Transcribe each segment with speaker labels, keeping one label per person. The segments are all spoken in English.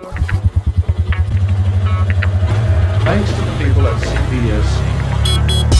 Speaker 1: Thanks to the people at CBS.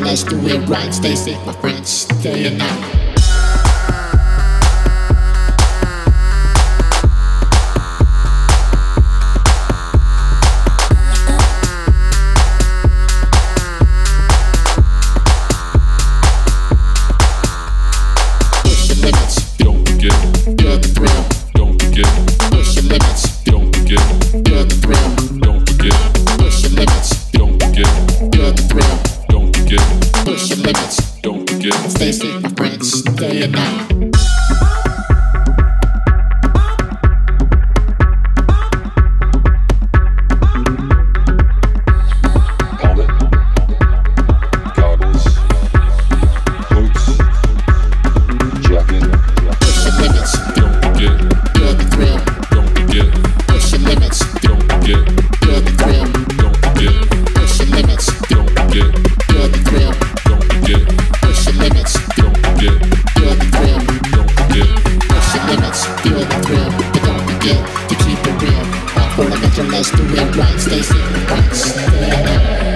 Speaker 2: let's do it right. Stay safe, my friends, stay alive. day and night. As the wind rides, they sing, watch.